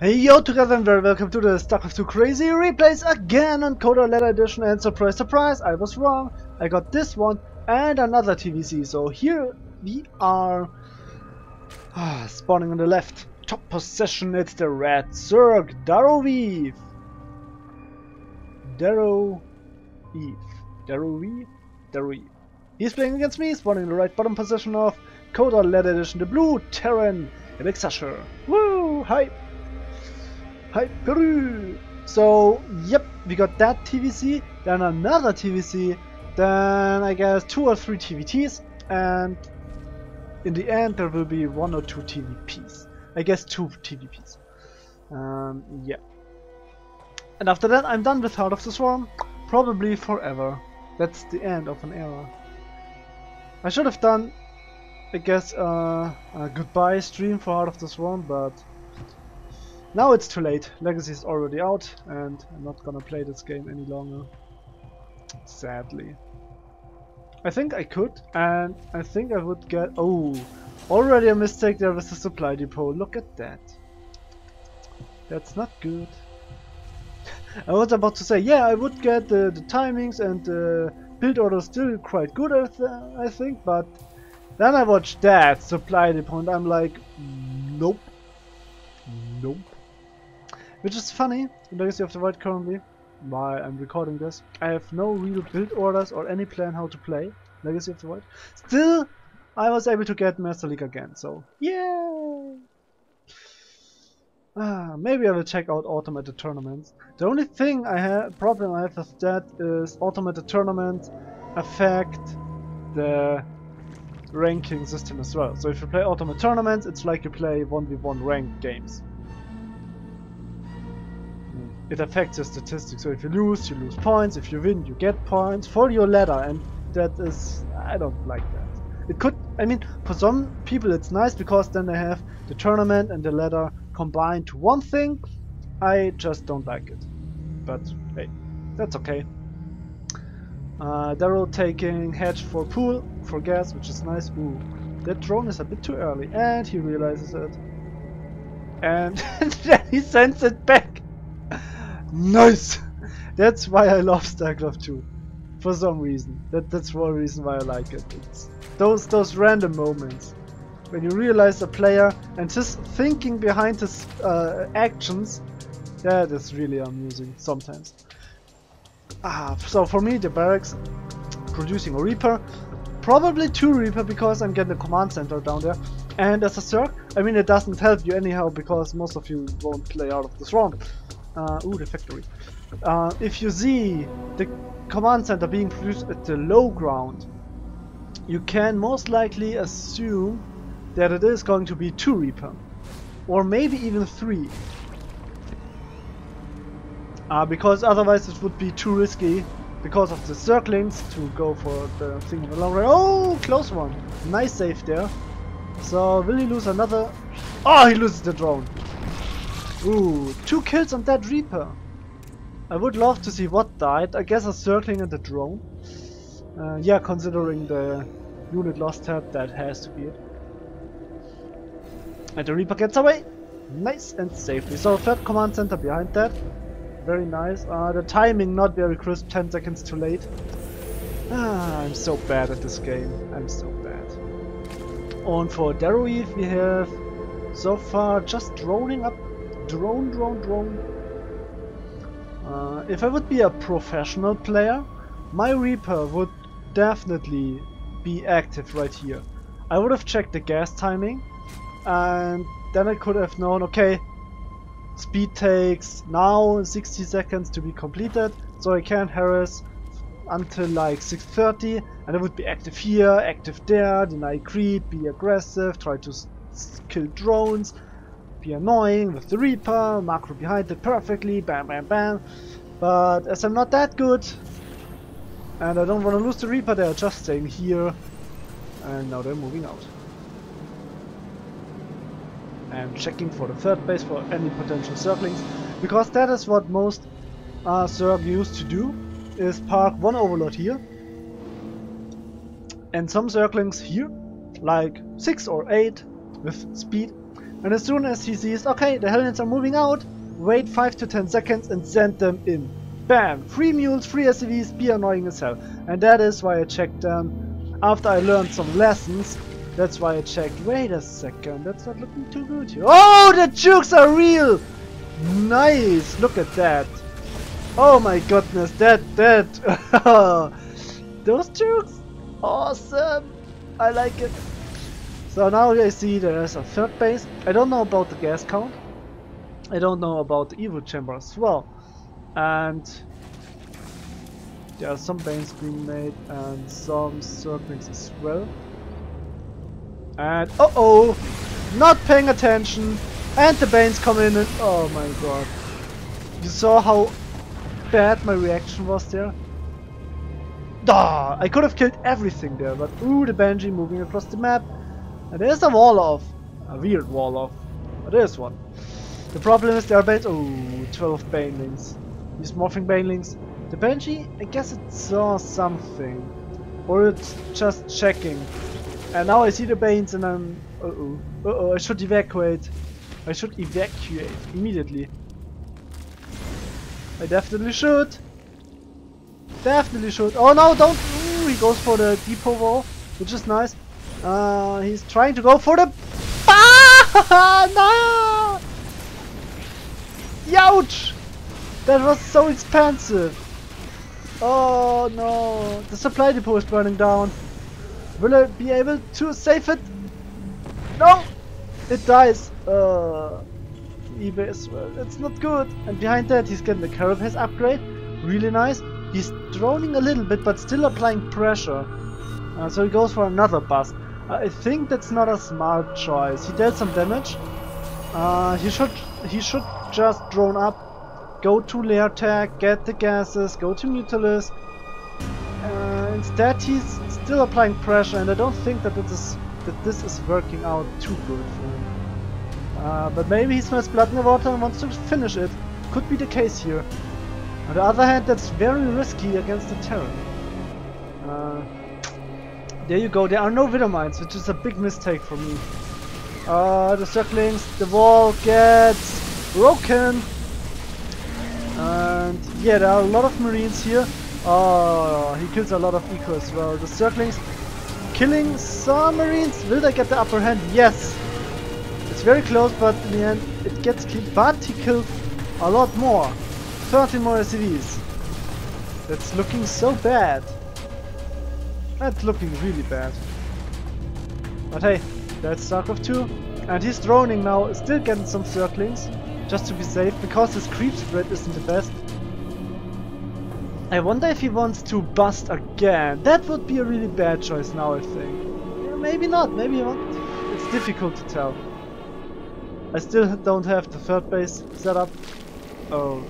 Hey yo together and very welcome to the StarCraft 2 Crazy Replays again on Coda Ladder Edition and surprise surprise I was wrong. I got this one and another TVZ so here we are. Ah, spawning on the left. Top position it's the red Zerg Daroviv Daroviv Daroviv Daroviv He's playing against me spawning in the right bottom position of Coda Ladder Edition the blue Terran AleXusher. Woo! Hi! Hi, Peru! So, yep, we got that TVZ, then another TVZ, then I guess two or three TVTs, and in the end there will be one or two TVPs. I guess two TVPs. Um, yeah. And after that I'm done with Heart of the Swarm, probably forever. That's the end of an era. I should have done, I guess, uh, a goodbye stream for Heart of the Swarm, but now it's too late. Legacy is already out and I'm not gonna play this game any longer. Sadly. I think I could and I think I would get... Oh! Already a mistake there with the supply depot. Look at that. That's not good. I was about to say, yeah, I would get the, the timings and the build order still quite good, I, th I think, but then I watched that supply depot and I'm like, nope. Nope. Which is funny, in Legacy of the Void currently, while I'm recording this, I have no real build orders or any plan how to play Legacy of the Void. Still, I was able to get Master League again, so yay! Ah, maybe I will check out automated tournaments. The only thing I have problem I have with that is automated tournaments affect the ranking system as well. So if you play automated tournaments, it's like you play 1v1 ranked games it affects your statistics. So if you lose, you lose points. If you win, you get points for your ladder, and that is I don't like that. It could, I mean, for some people it's nice because then they have the tournament and the ladder combined to one thing. I just don't like it, but hey, that's okay. Uh, Daryl taking hatch for pool for gas, which is nice. Ooh, that drone is a bit too early, and he realizes it, and then he sends it back. Nice! That's why I love StarCraft 2. For some reason. That that's one reason why I like it. It's those those random moments. When you realize a player and his thinking behind his uh, actions, that is really amusing sometimes. Ah, so for me the barracks producing a Reaper, probably two Reaper because I'm getting a command center down there. And as a Zerg, I mean it doesn't help you anyhow because most of you won't play out of this round. Uh, ooh, the factory. Uh, if you see the command center being produced at the low ground, you can most likely assume that it is going to be two Reaper. Or maybe even three. Uh, because otherwise it would be too risky because of the Zerglings to go for the thing in the long run. Oh, close one. Nice save there. So will he lose another? Oh, he loses the drone. Ooh, two kills on that Reaper. I would love to see what died. I guess a Zergling and a drone. Uh, yeah, considering the unit lost tab, that has to be it. And the Reaper gets away. Nice and safely. So third command center behind that. Very nice. Uh, the timing not very crisp, 10 seconds too late. Ah, I'm so bad at this game. I'm so bad. And for Daroiv we have so far just droning up Drone, drone, drone. Uh, if I would be a professional player, my Reaper would definitely be active right here. I would have checked the gas timing and then I could have known, okay, speed takes now 60 seconds to be completed, so I can harass until like 6.30 and I would be active here, active there, deny creep, be aggressive, try to kill drones, be annoying with the Reaper, macro behind it perfectly, bam bam bam. But as I'm not that good, and I don't want to lose the Reaper, they're just staying here, and now they're moving out. And checking for the third base for any potential Zerglings, because that is what most uh, used to do, is park one Overlord here, and some Zerglings here, like 6 or 8 with speed, And as soon as he sees, okay, the Hellions are moving out, wait 5 to 10 seconds and send them in. Bam! Three mules, three SCVs, be annoying as hell. And that is why I checked them. After I learned some lessons, that's why I checked. Wait a second, that's not looking too good here. Oh, the jukes are real! Nice, look at that. Oh my goodness, that, that. Those jukes, awesome. I like it. So now I see there's a third base. I don't know about the gas count. I don't know about the Evo chamber as well. And there are some banes being made and some Zerglings as well. And uh oh! Not paying attention! And the banes come in and oh my god. You saw how bad my reaction was there? Ah, I could have killed everything there, but ooh, the Banshee moving across the map. And there's a wall off. A weird wall off. But there's one. The problem is there are banes. Oh, 12 banelings. These morphing banelings. The Banshee, I guess it saw something. Or it's just checking. And now I see the banes and I'm... Uh oh. Uh oh, I should evacuate. I should evacuate immediately. I definitely should. Definitely should. Oh no, don't! Ooh, he goes for the depot wall, which is nice. Uh, he's trying to go for the... Ah! no! Ouch! That was so expensive. Oh no, the supply depot is burning down. Will I be able to save it? No! It dies. Uh, eBay as well. It's not good. And behind that, he's getting the carapace upgrade. Really nice. He's droning a little bit, but still applying pressure. Uh, so he goes for another bust. I think that's not a smart choice. He dealt some damage. Uh, he should he should just drone up, go to lair tech, get the gases, go to Mutalisk. Uh, instead, he's still applying pressure, and I don't think that it is that this is working out too good for him. Uh, but maybe he smells blood in the water and wants to finish it. Could be the case here. On the other hand, that's very risky against the Terran. There you go, there are no Widow Mines, which is a big mistake for me. Uh, the Zerglings, the wall gets broken. And yeah, there are a lot of Marines here. Oh, he kills a lot of eco as well. The Zerglings killing some Marines. Will they get the upper hand? Yes. It's very close, but in the end it gets killed. But he killed a lot more. 13 more SCVs. That's looking so bad. That's looking really bad. But hey, that's StarCraft 2. And he's droning now, still getting some Zerglings. Just to be safe, because his creep spread isn't the best. I wonder if he wants to bust again. That would be a really bad choice now, I think. Maybe not, maybe won't. It's difficult to tell. I still don't have the third base set up. Oh.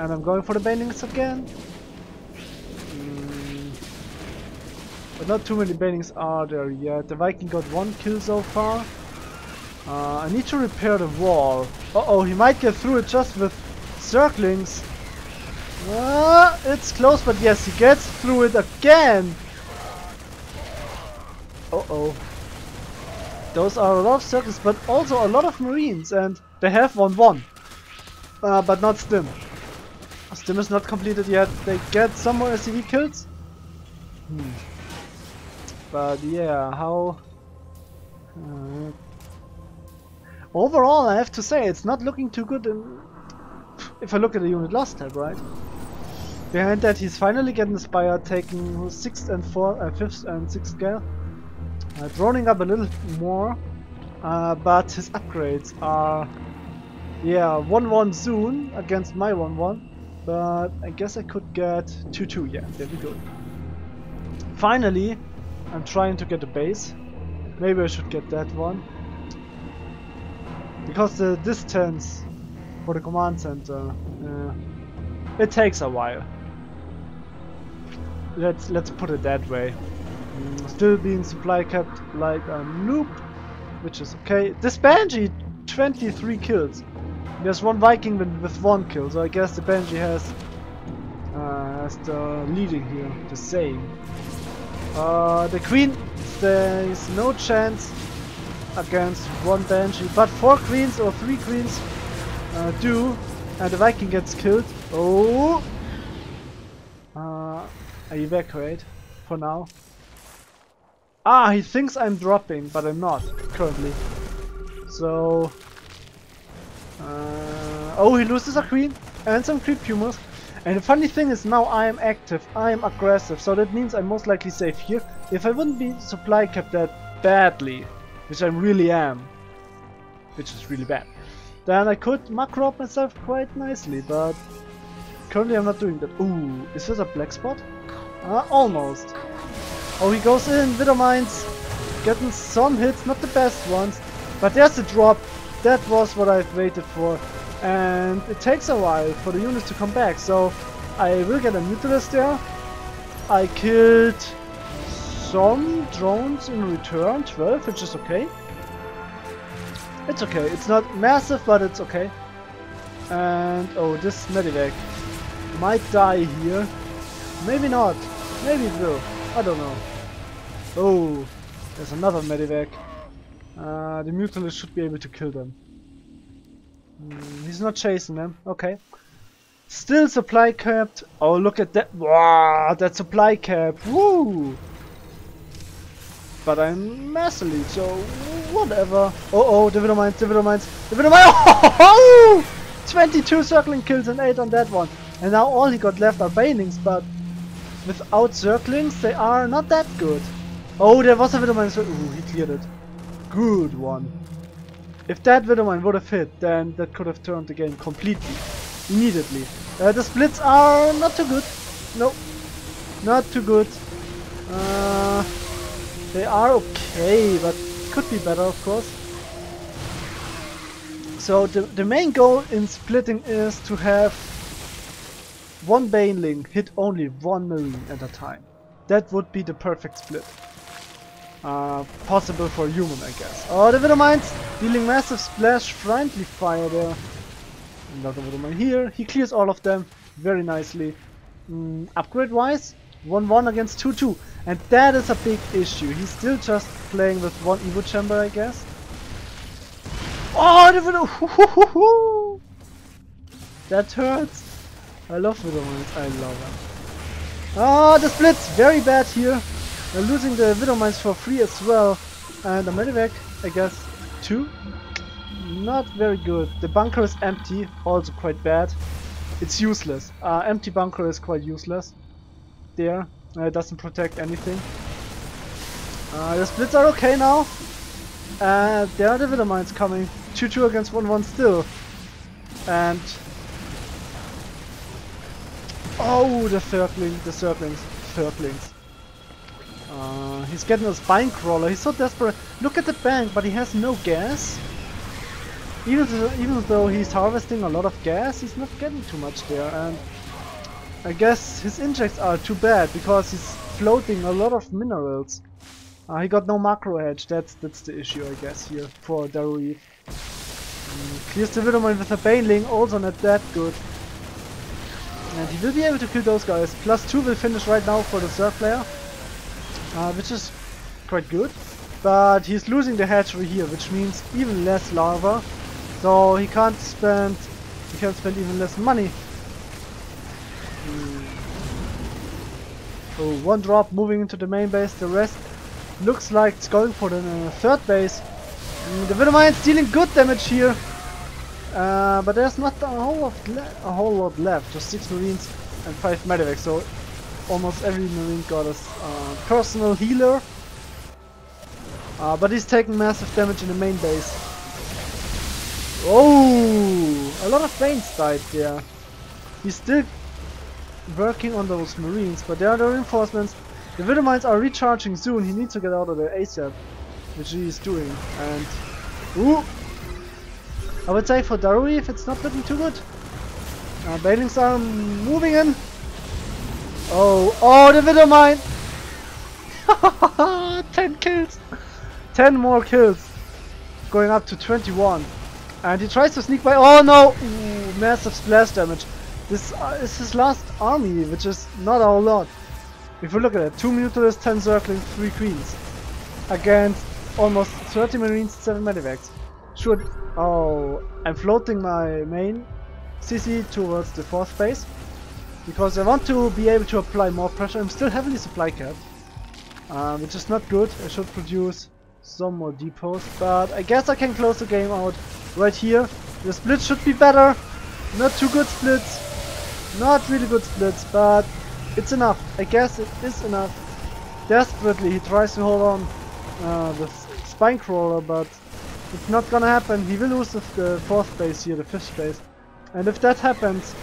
And I'm going for the banelings again. But not too many banelings are there yet. The Viking got one kill so far. Uh, I need to repair the wall. Uh oh, he might get through it just with Zerglings. Uh, it's close, but yes, he gets through it again. Uh oh. Those are a lot of circles, but also a lot of marines, and they have 1-1. Uh, but not Stim. Stim is not completed yet. They get some more SCV kills. Hmm. But yeah, how... Uh, overall, I have to say, it's not looking too good in, if I look at the unit lost tab, right? Behind that, he's finally getting the Spire, taking 6th and 4th, uh, 5th and 6th scale. Uh, droning up a little more, uh, but his upgrades are, yeah, 1-1 soon against my 1-1. But I guess I could get 2-2, yeah, there we go. Finally, I'm trying to get a base. Maybe I should get that one. Because the distance for the command center, uh, it takes a while. Let's let's put it that way. Mm, still being supply kept like a noob, which is okay. This Banshee, 23 kills. There's one Viking with, one kill, so I guess the Banshee has uh, has the leading here, the same. Uh, the queen, there is no chance against one Banshee, but four queens or three queens uh, do, and the Viking gets killed. Oh! Uh, I evacuate for now. Ah, he thinks I'm dropping, but I'm not currently. So... Uh, oh, he loses a queen and some creep tumors. And the funny thing is now I am active, I am aggressive, so that means I'm most likely safe here. If I wouldn't be supply capped that badly, which I really am, which is really bad, then I could macro up myself quite nicely, but currently I'm not doing that. Ooh, is this a black spot? Uh, almost. Oh, he goes in, Widow Mines, getting some hits, not the best ones, but there's the drop. That was what I've waited for. And it takes a while for the units to come back, so I will get a Mutalisk there. I killed some drones in return, 12, which is okay. It's okay, it's not massive, but it's okay. And, oh, this Medivac might die here. Maybe not. Maybe it will. I don't know. Oh, there's another Medivac. Uh, the Mutalisk should be able to kill them. Mm, he's not chasing them. Okay. Still supply capped. Oh, look at that. Wow, that supply cap. Woo! But I'm massively, so whatever. Oh, oh, Widow Mines, Widow Mines, Widow Mines. Oh, 22 Zergling kills and 8 on that one. And now all he got left are Banelings, but without Zerglings, they are not that good. Oh, there was a Widow Mine. Ooh, he cleared it. Good one. If that Widowmine would have hit, then that could have turned the game completely. Immediately. Uh, the splits are not too good. No. Not too good. Uh, they are okay, but could be better, of course. So the, the main goal in splitting is to have one Baneling hit only one Marine at a time. That would be the perfect split. Uh, possible for human, I guess. Oh, the Widow Mines dealing massive splash friendly fire there. Another Widow Mine here. He clears all of them very nicely. Mm, upgrade wise, 1-1 against 2-2. And that is a big issue. He's still just playing with one Evo Chamber, I guess. Oh, the Widow! that hurts. I love Widow Mines. I love them. Ah, the splits very bad here. Losing the Widow Mines for free as well. And the Medivac, I guess, two. Not very good. The bunker is empty, also quite bad. It's useless. Uh, empty bunker is quite useless. There, uh, it doesn't protect anything. Uh, the splits are okay now. And there are the Widow Mines coming. 2-2 against 1-1 still. And... Oh, the Zergling, the Zerglings, Zerglings. Uh, he's getting a spine crawler. He's so desperate. Look at the bank, but he has no gas. Even though, even though he's harvesting a lot of gas, he's not getting too much there. And I guess his injects are too bad because he's floating a lot of minerals. Uh, he got no macro edge. That's that's the issue, I guess, here for Darui. Mm, clears the Widowmine with a Baneling, also not that good. And he will be able to kill those guys. Plus 2 will finish right now for the third player uh, which is quite good. But he's losing the hatchery here, which means even less larva. So he can't spend he can't spend even less money. Hmm. So one drop moving into the main base, the rest looks like it's going for the uh, third base. Mm, the Widowmine's dealing good damage here. Uh, but there's not a whole, lot a whole lot left, just 6 marines and 5 medivacs, so almost every marine got a uh, personal healer. Uh, but he's taking massive damage in the main base. Oh, a lot of Banes died there. He's still working on those marines, but there are the reinforcements. The Widow Mines are recharging soon. He needs to get out of there ASAP, which he is doing. And ooh, I would say for Darui, if it's not looking too good. Uh, Banelings are moving in. Oh, oh, the Widow Mine! 10 kills! 10 more kills! Going up to 21. And he tries to sneak by. Oh no! Ooh, massive splash damage. This uh, is his last army, which is not a whole lot. If you look at it, 2 Mutalisks, 10 Zergling, 3 Queens. Against almost 30 marines, 7 medivacs. Should... Oh, I'm floating my main CC towards the fourth base. Because I want to be able to apply more pressure. I'm still heavily supply capped. Um, which is not good. I should produce some more depots. But I guess I can close the game out right here. The split should be better. Not too good splits. Not really good splits, but it's enough. I guess it is enough. Desperately, he tries to hold on uh, the spine crawler, but it's not gonna happen. He will lose the, the fourth base here, the fifth base. And if that happens,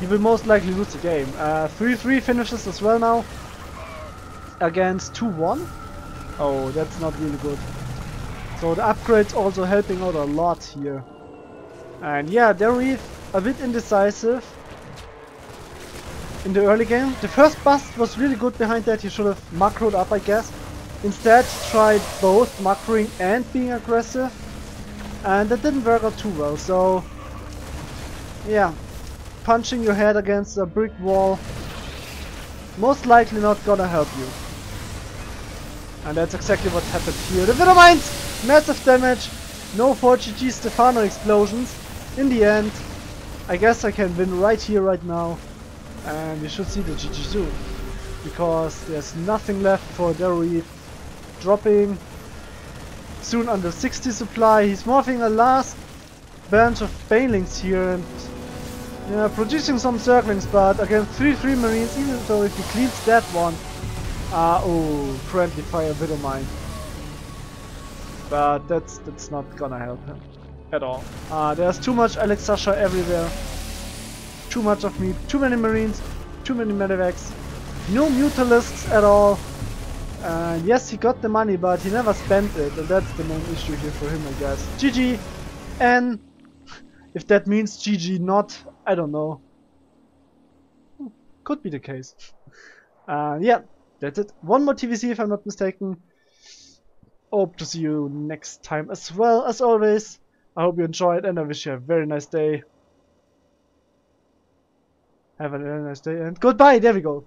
he will most likely lose the game. 3-3 uh, finishes as well now against 2-1. Oh, that's not really good. So the upgrade's also helping out a lot here. And yeah, they're a bit indecisive in the early game. The first bust was really good behind that. He should have macroed up, I guess. Instead, tried both macroing and being aggressive. And that didn't work out too well. So, yeah, punching your head against a brick wall most likely not gonna help you. And that's exactly what happened here. The Widowmines! Massive damage! No 4GG Stefano explosions. In the end, I guess I can win right here, right now. And we should see the GG soon. Because there's nothing left for Daruid. Dropping soon under 60 supply. He's morphing a last bunch of banelings here and yeah, producing some Zerglings, but against 3-3 marines, even though if he cleans that one, uh, oh, friendly fire Widowmine. But that's that's not gonna help him at all. Uh, there's too much AleXusher everywhere. Too much of me, too many marines, too many medivacs, no mutalisks at all. And yes, he got the money, but he never spent it, and that's the main issue here for him, I guess. GG, and if that means GG not, I don't know. Could be the case. Uh, yeah, that's it. One more TVZ if I'm not mistaken. Hope to see you next time as well. As always, I hope you enjoyed and I wish you a very nice day. Have a very nice day and goodbye. There we go.